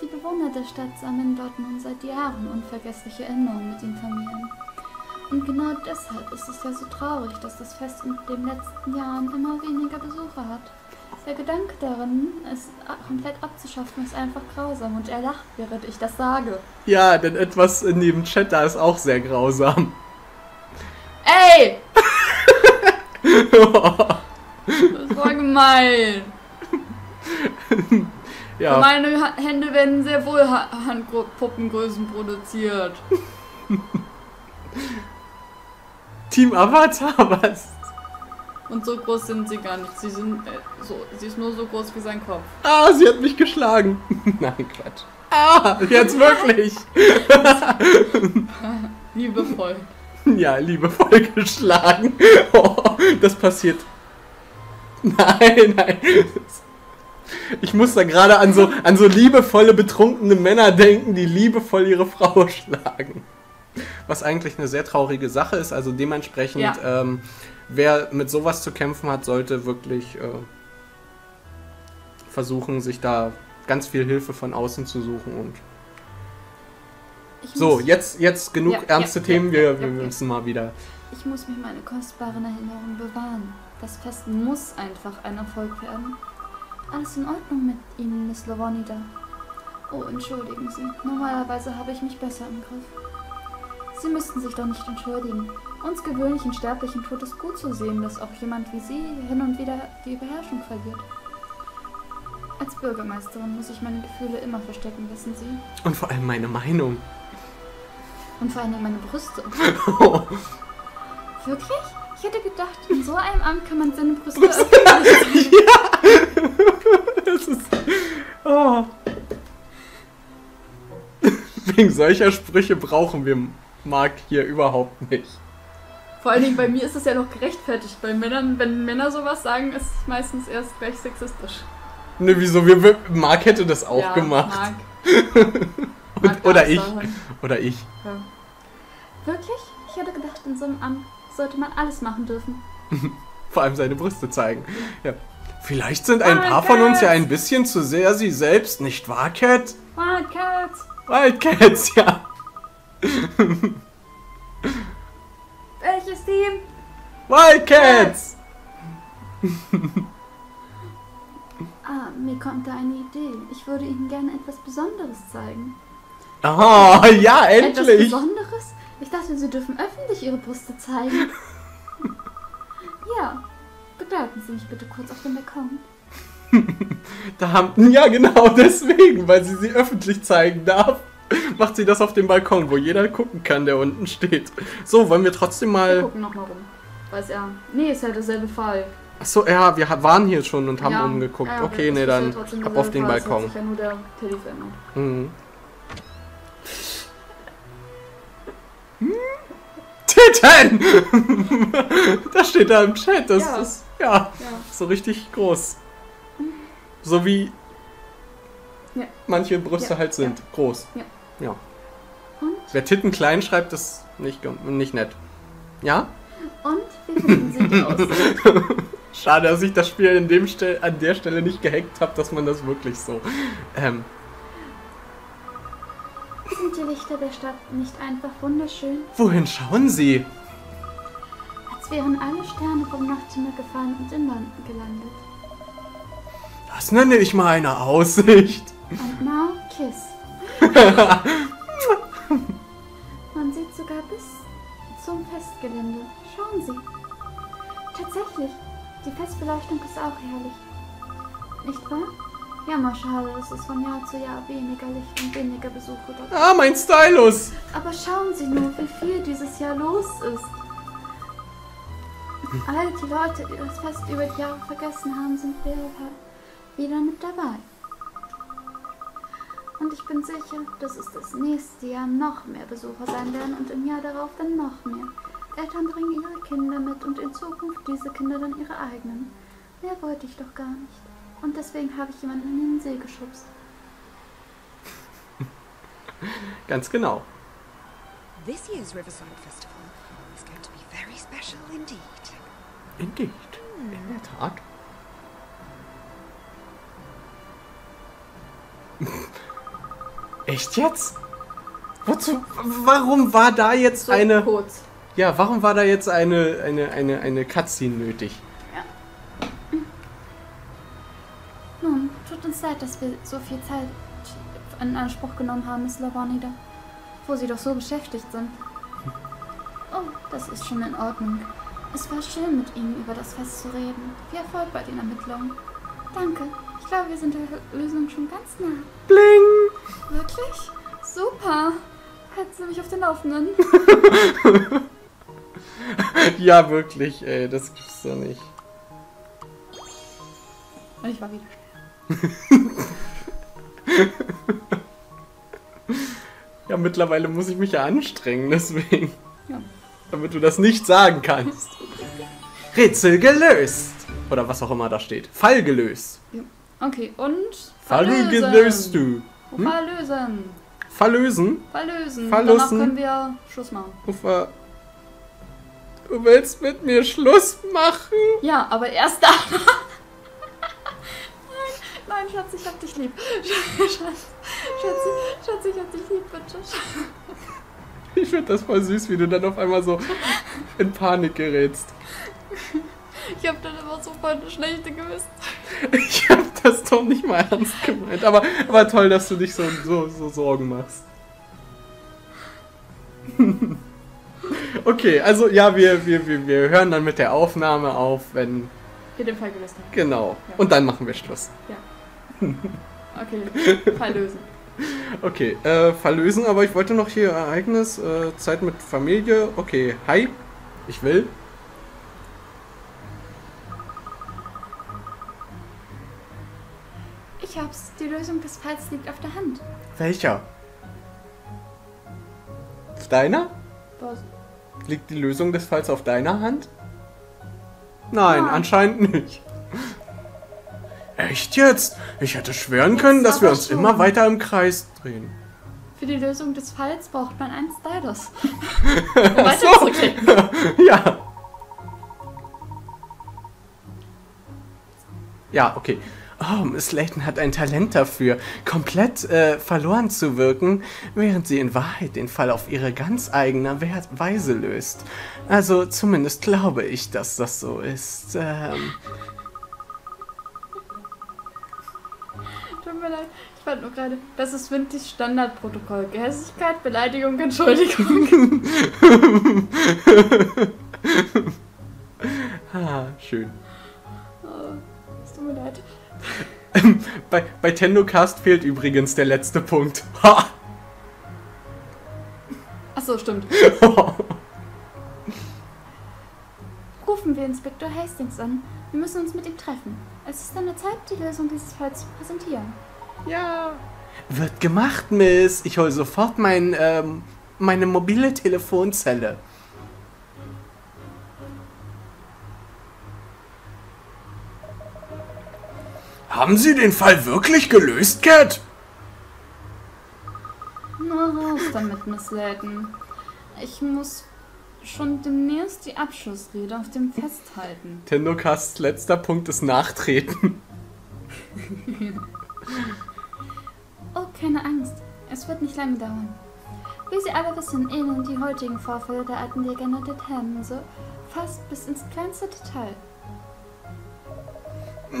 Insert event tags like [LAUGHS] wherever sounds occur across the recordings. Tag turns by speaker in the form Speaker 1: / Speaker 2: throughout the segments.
Speaker 1: Die Bewohner der Stadt sammeln dort nun seit Jahren unvergessliche Erinnerungen mit den Familien. Und genau deshalb ist es ja so traurig, dass das Fest in den letzten Jahren immer weniger Besucher hat. Der Gedanke darin, es komplett abzuschaffen, ist einfach grausam und er lacht, während ich das sage.
Speaker 2: Ja, denn etwas in dem Chat da ist auch sehr grausam.
Speaker 1: Ey! [LAUGHS] das war gemein. [LAUGHS]
Speaker 2: ja.
Speaker 1: Meine Hände werden sehr wohl Ha- Handpuppengrößen produziert. [LAUGHS]
Speaker 2: Team Avatar, was?
Speaker 1: Und so groß sind sie gar nicht. Sie sind äh, so, sie ist nur so groß wie sein Kopf.
Speaker 2: Ah, sie hat mich geschlagen. [LAUGHS] Nein, Quatsch. Ah, jetzt wirklich. [LAUGHS]
Speaker 1: Liebevoll.
Speaker 2: Ja, liebevoll geschlagen. Oh, das passiert. Nein, nein. Ich muss da gerade an so, an so liebevolle, betrunkene Männer denken, die liebevoll ihre Frau [LAUGHS] schlagen. Was eigentlich eine sehr traurige Sache ist. Also dementsprechend,
Speaker 1: Ja.
Speaker 2: ähm, wer mit sowas zu kämpfen hat, sollte wirklich äh, versuchen, sich da ganz viel Hilfe von außen zu suchen. Und so, jetzt, jetzt genug
Speaker 1: Ja,
Speaker 2: ernste
Speaker 1: ja,
Speaker 2: Themen.
Speaker 1: ja,
Speaker 2: Wir, wir müssen mal wieder.
Speaker 1: Ich muss mir meine kostbaren Erinnerungen bewahren. Das Fest muss einfach ein Erfolg werden. Alles in Ordnung mit Ihnen, Miss Lavonida. Oh, entschuldigen Sie. Normalerweise habe ich mich besser im Griff. Sie müssten sich doch nicht entschuldigen. Uns gewöhnlichen Sterblichen tut es gut zu sehen, dass auch jemand wie Sie hin und wieder die Beherrschung verliert. Als Bürgermeisterin muss ich meine Gefühle immer verstecken, wissen Sie.
Speaker 2: Und vor allem meine Meinung.
Speaker 1: Und vor allem meine Brüste. [LAUGHS] Wirklich? Ich hätte gedacht, in so einem Amt kann man seine Brüste öffnen. [LAUGHS]
Speaker 2: Das ist. Oh. Wegen solcher Sprüche brauchen wir Mark hier überhaupt nicht.
Speaker 1: Vor allen Dingen bei mir ist es ja noch gerechtfertigt. Bei Männern, wenn Männer sowas sagen, ist es meistens erst gleich sexistisch.
Speaker 2: Ne, wieso? Wir, wir, Mark hätte das auch
Speaker 1: ja,
Speaker 2: gemacht.
Speaker 1: Mark. [LAUGHS]
Speaker 2: Und,
Speaker 1: Mark
Speaker 2: oder ich.
Speaker 1: sagen.
Speaker 2: Oder ich.
Speaker 1: Ja. Wirklich? Ich hätte gedacht, in so einem Amt sollte man alles machen dürfen. [LAUGHS]
Speaker 2: Vor allem seine Brüste zeigen. Ja. Vielleicht sind ein
Speaker 1: Mark
Speaker 2: paar von uns ja ein bisschen zu sehr sie selbst, nicht wahr, Cat?
Speaker 1: Wildcats!
Speaker 2: Wildcats, [LAUGHS] ja.
Speaker 1: Welches Team?
Speaker 2: Wildcats!
Speaker 1: Ah, mir kommt da eine Idee. Ich würde Ihnen gerne etwas Besonderes zeigen.
Speaker 2: Oh, ja,
Speaker 1: Etwas
Speaker 2: endlich!
Speaker 1: Besonderes? Ich dachte, Sie dürfen öffentlich Ihre Brüste zeigen. [LAUGHS] ja, begleiten Sie mich bitte kurz auf den Balkon. [LAUGHS]
Speaker 2: Da haben, ja, genau [LAUGHS] deswegen, weil sie sie öffentlich zeigen darf, macht sie das auf dem Balkon, wo jeder gucken kann, der unten steht. So, wollen wir trotzdem
Speaker 1: Wir
Speaker 2: mal.
Speaker 1: gucken nochmal rum. Weiß ja. Nee, ist ja derselbe Fall.
Speaker 2: Achso, ja, wir waren hier schon und haben
Speaker 1: ja.
Speaker 2: umgeguckt.
Speaker 1: Ja,
Speaker 2: okay,
Speaker 1: das
Speaker 2: nee, dann ab auf den
Speaker 1: Fall. Es hat
Speaker 2: Balkon.
Speaker 1: sich ja nur der Teddy verändert.
Speaker 2: Mhm. Titten! [LAUGHS] das steht da im Chat. Das
Speaker 1: Ja.
Speaker 2: ist, ja,
Speaker 1: Ja.
Speaker 2: so richtig groß. So wie
Speaker 1: Ja.
Speaker 2: manche Brüste
Speaker 1: Ja,
Speaker 2: halt sind. Groß.
Speaker 1: Ja.
Speaker 2: Wer Titten klein schreibt, ist nicht, nicht nett. Ja?
Speaker 1: Und wie finden Sie die aus? [LAUGHS]
Speaker 2: Schade, dass ich das Spiel dem an der Stelle nicht gehackt habe, dass man das wirklich so. Ähm,
Speaker 1: Sind die Lichter der Stadt nicht einfach wunderschön?
Speaker 2: wohin schauen Sie?
Speaker 1: Als wären alle Sterne vom Nachthimmel gefallen und in London gelandet.
Speaker 2: Das nenne ich mal eine Aussicht.
Speaker 1: Und now kiss. [LAUGHS] Man sieht sogar bis zum Festgelände. Schauen Sie. Tatsächlich, die Festbeleuchtung ist auch herrlich. Nicht wahr? Ja, mal schade, dass es von Jahr zu Jahr weniger Licht und weniger Besuche dort
Speaker 2: Ah, mein Stylus.
Speaker 1: Aber schauen Sie nur, wie viel dieses Jahr los ist. All die Leute, die das Fest über die Jahre vergessen haben, sind wieder mit dabei. Und ich bin sicher, dass es das nächste Jahr noch mehr Besucher sein werden und im Jahr darauf dann noch mehr. Eltern bringen ihre Kinder mit und in Zukunft diese Kinder dann ihre eigenen. Mehr wollte ich doch gar nicht. Und deswegen habe ich jemanden in den See geschubst. [LAUGHS]
Speaker 2: Ganz genau.
Speaker 3: This year's Riverside Festival is going to be very special indeed.
Speaker 2: Indeed. In der Tat. [LAUGHS] Echt jetzt? Wozu? Warum war da jetzt
Speaker 1: So
Speaker 2: eine.
Speaker 1: kurz.
Speaker 2: Ja, warum war da jetzt eine, eine, eine, eine Cutscene nötig?
Speaker 1: Nun, tut uns leid, dass wir so viel Zeit in Anspruch genommen haben, Miss Lavanida. Wo Sie doch so beschäftigt sind. Oh, das ist schon in Ordnung. Es war schön, mit Ihnen über das Fest zu reden. Viel Erfolg bei den Ermittlungen. Danke. Ich glaube, wir sind der Lösung schon ganz nah.
Speaker 2: Bling!
Speaker 1: Wirklich? Super. Halten Sie mich auf den Laufenden. [LAUGHS]
Speaker 2: Ja, wirklich, ey, das gibt's doch nicht.
Speaker 1: Und ich war wieder [LAUGHS]
Speaker 2: Ja, mittlerweile muss ich mich ja anstrengen, deswegen.
Speaker 1: Ja.
Speaker 2: Damit du das nicht sagen kannst. Rätsel gelöst! Oder was auch immer da steht. Fall gelöst.
Speaker 1: Okay, und?
Speaker 2: Fall gelöst du. Hm?
Speaker 1: Verlösen.
Speaker 2: Verlösen?
Speaker 1: Verlösen.
Speaker 2: Verlösen.
Speaker 1: Danach können wir Schluss machen.
Speaker 2: Ufa. Du willst mit mir Schluss machen?
Speaker 1: Ja, aber erst da. Schatz, ich hab dich lieb. Schatz, Schatzi, Schatz, ich hab dich lieb, bitte.
Speaker 2: Ich finde das voll süß, wie du dann auf einmal so in Panik gerätst.
Speaker 1: Ich hab dann immer so voll eine schlechte Gewissen.
Speaker 2: Ich habe das doch nicht mal ernst gemeint. Aber, aber toll, dass du dich so, so, so Sorgen machst. Okay, also ja, wir, wir, wir, wir hören dann mit der Aufnahme auf, wenn.
Speaker 1: Hier den Fall gelöst haben.
Speaker 2: Genau.
Speaker 1: Ja.
Speaker 2: Und dann machen wir Schluss.
Speaker 1: Okay, verlösen.
Speaker 2: Okay, äh, verlösen, aber ich wollte noch hier Ereignis, äh, Zeit mit Familie. Okay, hi. Ich will.
Speaker 1: Ich hab's. Die Lösung des Falls liegt auf der Hand.
Speaker 2: Welcher? Auf deiner?
Speaker 1: Was?
Speaker 2: Liegt die Lösung des Falls auf deiner Hand? Nein,
Speaker 1: Nein.
Speaker 2: anscheinend nicht. Echt jetzt? Ich hätte schwören können, dass wir uns immer weiter im Kreis drehen.
Speaker 1: Für die Lösung des Falls braucht man einen Stylus. [LAUGHS] Um weiter
Speaker 2: so. [LAUGHS] ja. Ja, okay. Oh, Miss Layton hat ein Talent dafür, komplett äh, verloren zu wirken, während sie in Wahrheit den Fall auf ihre ganz eigene Weise löst. Also zumindest glaube ich, dass das so ist. Ähm,
Speaker 1: Tut mir fand nur gerade, das ist Wintys Standardprotokoll. Gehässigkeit, Beleidigung, Entschuldigung. [LAUGHS]
Speaker 2: ah, schön.
Speaker 1: Oh, es tut mir leid. [LAUGHS]
Speaker 2: Bei, bei Tendocast fehlt übrigens der letzte Punkt. Ha!
Speaker 1: Achso, stimmt. [LAUGHS] Rufen wir Inspektor Hastings an. Wir müssen uns mit ihm treffen. Es ist an der Zeit, die Lösung dieses Falls zu präsentieren.
Speaker 2: Ja. Wird gemacht, Miss. Ich hol sofort mein, ähm, meine mobile Telefonzelle. Haben Sie den Fall wirklich gelöst, Cat?
Speaker 1: Nur raus damit, Miss Layton. Ich muss schon demnächst die Abschlussrede auf dem Fest halten.
Speaker 2: Tendocasts letzter Punkt ist Nachtreten. [LAUGHS]
Speaker 1: Keine Angst. Es wird nicht lange dauern. Wie Sie alle wissen, ähneln die heutigen Vorfälle der alten Legende der Thermose fast bis ins kleinste Detail.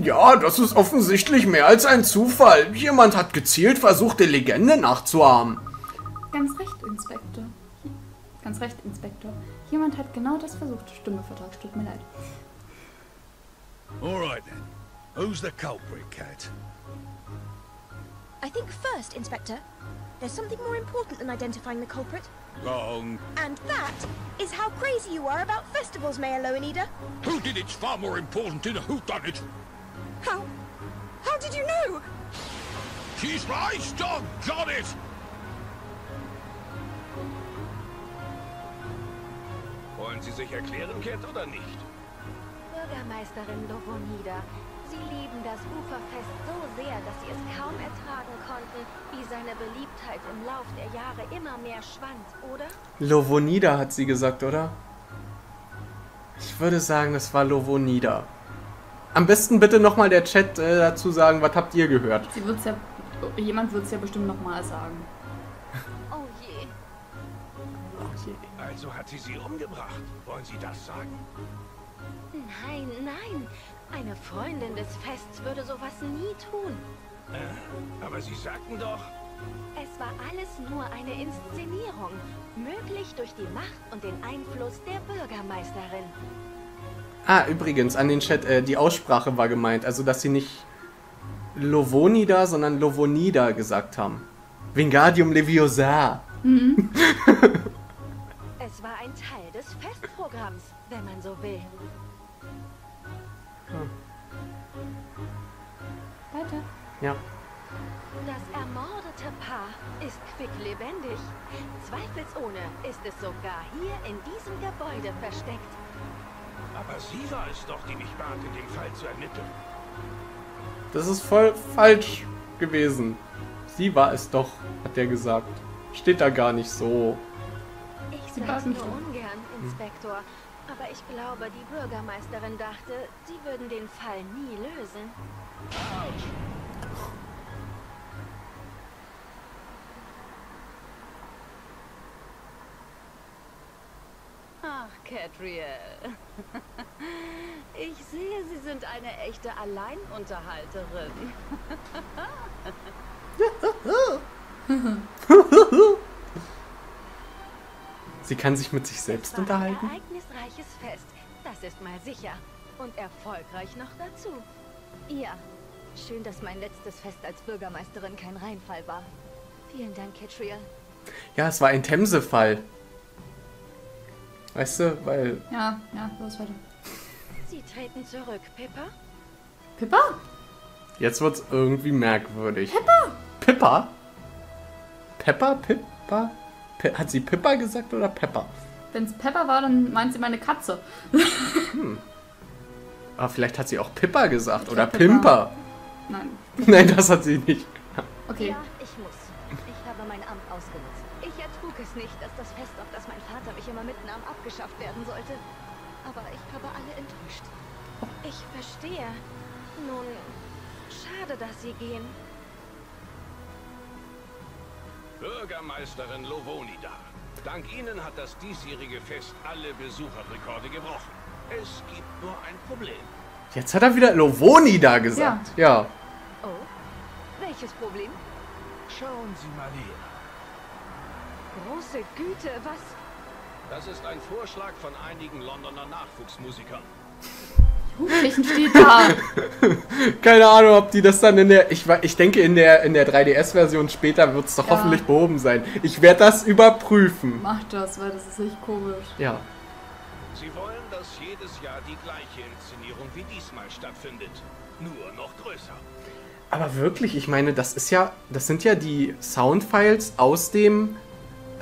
Speaker 2: Ja, das ist offensichtlich mehr als ein Zufall. Jemand hat gezielt versucht, die Legende nachzuahmen.
Speaker 1: Ganz recht, Inspektor. Ganz recht, Inspektor. Jemand hat genau das versucht. Stimme vertauscht, tut mir leid.
Speaker 4: All right then. Who's the culprit, Cat?
Speaker 3: I think first, Inspector, there's something more important than identifying the culprit.
Speaker 4: Wrong.
Speaker 3: And that is how crazy you are about festivals, Mayor Loanida.
Speaker 4: Who did it's far more important than who done it.
Speaker 3: How? How did you know?
Speaker 4: She's right, doggone it! Wollen Sie sich erklären, Cat, oder nicht?
Speaker 5: Bürgermeisterin Lovonida, Sie lieben das Uferfest so sehr, dass Sie es kaum ertragen konnten, wie seine Beliebtheit im Lauf der Jahre immer mehr schwand, oder?
Speaker 2: Lovonida hat sie gesagt, oder? Ich würde sagen, es war Lovonida. Am besten bitte nochmal der Chat äh, dazu sagen, was habt ihr gehört?
Speaker 1: Sie wird's ja. Jemand wird es ja bestimmt nochmal sagen.
Speaker 5: je.
Speaker 2: Oh je.
Speaker 4: Also hat sie sie umgebracht. Wollen Sie das sagen?
Speaker 5: Nein, nein. Eine Freundin des Fests würde sowas nie tun.
Speaker 4: Äh, aber Sie sagten doch...
Speaker 5: Es war alles nur eine Inszenierung. Möglich durch die Macht und den Einfluss der Bürgermeisterin.
Speaker 2: Ah, übrigens, an den Chat, äh, die Aussprache war gemeint. Also, dass sie nicht Lovonida, sondern Lovonida gesagt haben. Wingardium Leviosa. [LAUGHS]
Speaker 5: Es war ein Teil des Festprogramms, wenn man so will.
Speaker 1: Weiter.
Speaker 2: Ja.
Speaker 5: Das ermordete Paar ist quicklebendig. Zweifelsohne ist es sogar hier in diesem Gebäude versteckt.
Speaker 4: Aber sie war es doch, die mich bat, in dem Fall zu ermitteln.
Speaker 2: Das ist voll falsch gewesen. Sie war es doch, hat der gesagt. Steht da gar nicht so.
Speaker 5: Ich
Speaker 1: Sie
Speaker 5: sag's nur ungern, Inspektor. Aber ich glaube, die Bürgermeisterin dachte, sie würden den Fall nie lösen.
Speaker 6: Ach, Catriel. Ich sehe, Sie sind eine echte Alleinunterhalterin. [LAUGHS] [LAUGHS]
Speaker 2: Sie kann sich mit sich selbst unterhalten.
Speaker 5: Ein ereignisreiches Fest, das ist mal sicher. Und erfolgreich noch dazu.
Speaker 6: Ja, schön, dass mein letztes Fest als Bürgermeisterin kein Reinfall war. Vielen Dank, Catriel.
Speaker 2: Ja, es war ein Themse-Fall. Weißt du, weil.
Speaker 1: Ja, ja, los weiter.
Speaker 5: Sie treten zurück, Pippa.
Speaker 1: Pippa?
Speaker 2: Jetzt wird's irgendwie merkwürdig. Pippa! Pippa? Peppa? Pippa? Pe hat sie Pippa gesagt oder Peppa?
Speaker 1: Wenn es Pepper war, dann meint sie meine Katze.
Speaker 2: Aber vielleicht hat sie auch Pippa gesagt
Speaker 1: Ich
Speaker 2: oder
Speaker 1: Pippa.
Speaker 2: Pimper.
Speaker 1: Nein. [LAUGHS]
Speaker 2: Nein, das hat sie nicht.
Speaker 1: Okay.
Speaker 6: Ja, ich muss. Ich habe mein Amt ausgenutzt. Ich ertrug es nicht, dass das Fest, auf das mein Vater mich immer mitnahm, abgeschafft werden sollte. Aber ich habe alle enttäuscht.
Speaker 5: Ich verstehe. Nun, schade, dass Sie gehen.
Speaker 4: Bürgermeisterin Lovonida. Dank Ihnen hat das diesjährige Fest alle Besucherrekorde gebrochen. Es gibt nur ein Problem.
Speaker 2: Jetzt hat er wieder Lovoni da gesagt. Ja.
Speaker 6: Oh, welches Problem?
Speaker 4: Schauen Sie mal her.
Speaker 5: Große Güte, was?
Speaker 4: Das ist ein Vorschlag von einigen Londoner Nachwuchsmusikern.
Speaker 1: Jugendlichen steht da. [LAUGHS]
Speaker 2: Keine Ahnung, ob die das dann in der. Ich, ich denke, in der, in der 3DS-Version später wird es doch
Speaker 1: Ja.
Speaker 2: hoffentlich behoben sein. Ich werde das überprüfen.
Speaker 1: Mach das, weil das ist echt komisch.
Speaker 2: Ja.
Speaker 4: Sie wollen, dass jedes Jahr die gleiche Inszenierung wie diesmal stattfindet. Nur noch größer.
Speaker 2: Aber wirklich, ich meine, das ist ja. Das sind ja die Soundfiles aus dem.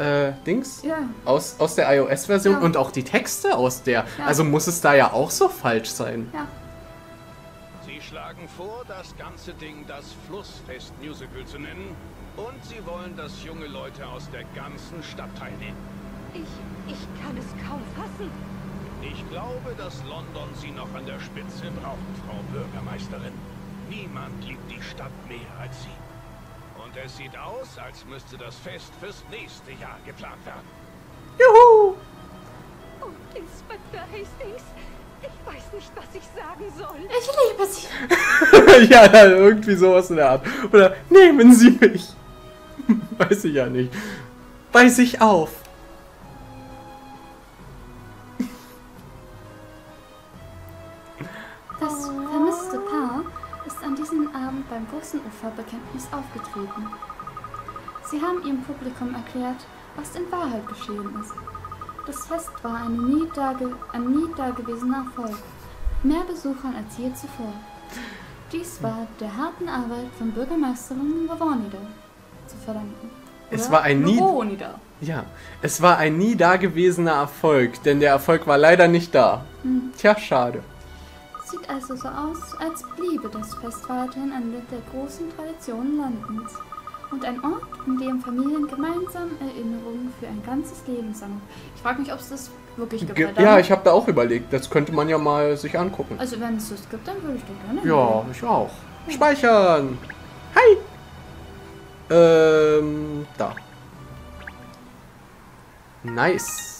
Speaker 2: Äh, Dings?
Speaker 1: Ja.
Speaker 2: Aus, aus der iOS-Version
Speaker 1: Ja.
Speaker 2: und auch die Texte aus der.
Speaker 1: Ja.
Speaker 2: Also muss es da ja auch so falsch sein.
Speaker 1: Ja.
Speaker 4: Sie schlagen vor, das ganze Ding das Flussfest-Musical zu nennen. Und sie wollen, dass junge Leute aus der ganzen Stadt teilnehmen.
Speaker 5: Ich, ich kann es kaum fassen.
Speaker 4: Ich glaube, dass London sie noch an der Spitze braucht, Frau Bürgermeisterin. Niemand liebt die Stadt mehr als sie. Und es sieht aus, als müsste das Fest fürs nächste Jahr geplant werden.
Speaker 2: Juhu!
Speaker 5: Oh, Inspektor Hastings, ich weiß nicht, was ich sagen soll.
Speaker 1: Ich liebe sie. [LAUGHS]
Speaker 2: ja, irgendwie sowas in der Art. Oder nehmen Sie mich. [LAUGHS] Weiß ich ja nicht. Bei sich auf.
Speaker 1: Ist an diesem Abend beim großen Uferbekenntnis aufgetreten. Sie haben ihrem Publikum erklärt, was in Wahrheit geschehen ist. Das Fest war eine nie dage ein nie dagewesener Erfolg. Mehr Besuchern als je zuvor. Dies war der harten Arbeit von Bürgermeisterin Lavonida zu verdanken.
Speaker 2: Es war ein nie-
Speaker 1: Lavonida.
Speaker 2: Ja, es war ein nie dagewesener Erfolg, denn der Erfolg war leider nicht da. Tja, schade.
Speaker 1: Sieht also so aus, als bliebe das Fest weiterhin eine der großen Traditionen Londons und ein Ort, in dem Familien gemeinsam Erinnerungen für ein ganzes Leben sammeln. Ich frage mich, ob es das wirklich gibt.
Speaker 2: Ge ja, ich habe da auch überlegt, das könnte man ja mal sich angucken.
Speaker 1: Also wenn es das gibt, dann würde ich da gerne
Speaker 2: Ja, ich auch. Speichern. Hi. Ähm, da. Nice.